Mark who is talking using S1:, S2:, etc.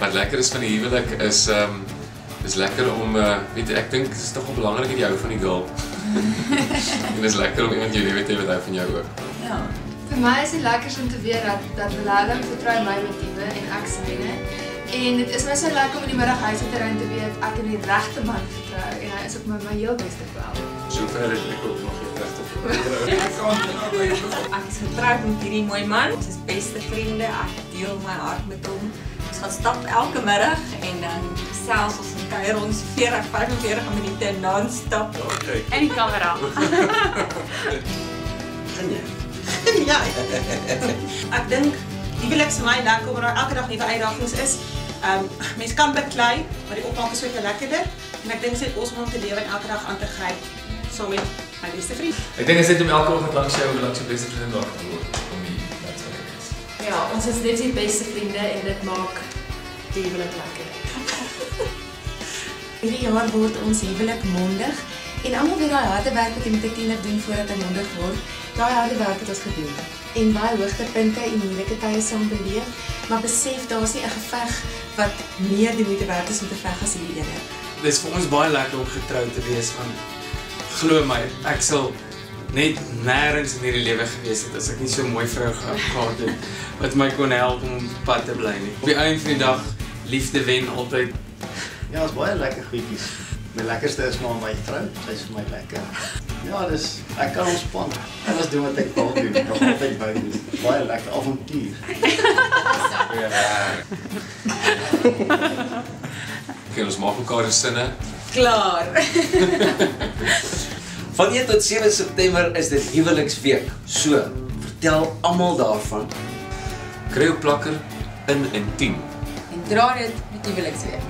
S1: Wat lekker is van die huwelik is ehm um, is lekker om uh, weet jy, ek dink dit is tog belangrik dat jy hou van die girl. en is lekker om iemand jou lewe te hê wat hou van jou ook.
S2: Ja. Vir my is dit lekker om te weet dat dat hulle vertrou my met diewe en ek syne En dit is my so lekker om in die middag huis te ry en te weet ek het die regte man vertrou en hy is op my my heel beste vrou.
S1: So ver het ek ook nog nie regte
S3: Ek is getroud met hierdie mooi man. Ons is beste vriende. Ek deel my hart met hom. Ons gaan stap elke middag en dan selfs ons kuier ons 40, 45 minute non-stop.
S1: Okay.
S3: En die kamera.
S4: Jy?
S5: ja. Ek dink huwelik vir my lekker omdat daar elke dag nuwe uitdagings is. Ehm um, mens kan beklei, maar die opmaak is ook lekkerder. En ek dink dit is awesome om te lewe en elke dag aan te gryp saam met my beste vriend.
S1: Ek dink dit is net om elke oggend langs jou langs jou beste vriend daar te word om die dat dit is.
S2: Ja, ons is net die beste vriende en dit maak die huwelik lekker.
S6: Hierdie jaar word ons huwelik mondig en almal weet daai harde werk wat jy met 'n tiener doen voordat hy mondig word. Daai harde werk het ons gedoen en baie hoogtepunte en moeilike tye saam beleef, maar besef daar's nie 'n geveg wat meer die moeite werd is om te veg as hierdie ene.
S7: Dit is vir ons baie lekker om getrou te wees van glo my, ek sal net nêrens in hierdie lewe gewees het as ek nie so mooi vrou ge- gehad het wat my kon help om op pad te bly nie. Op die einde van die dag liefde wen altyd.
S4: Ja, is baie lekker goedjies. My lekkerste is maar my vrou. Sy is vir my lekker. Ja, dis ek kan ontspan. Alles doen wat ek wil doen. Nog altyd wou doen. Baie lekker avontuur.
S1: Okay, ons maak mekaar se sinne.
S3: Klaar.
S8: Van 1 tot 7 September is dit huweliksweek. So, vertel almal daarvan.
S1: Kry jou plakker in en 10.
S3: En dra dit met huweliksweek.